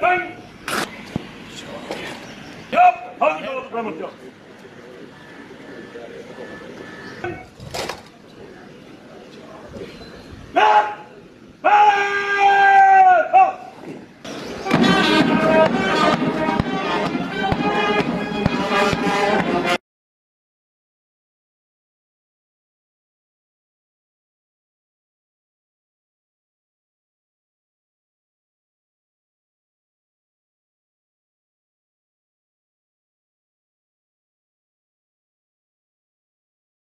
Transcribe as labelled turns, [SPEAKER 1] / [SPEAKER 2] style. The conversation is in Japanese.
[SPEAKER 1] Bang! Ja, hand op, Raymond Jan.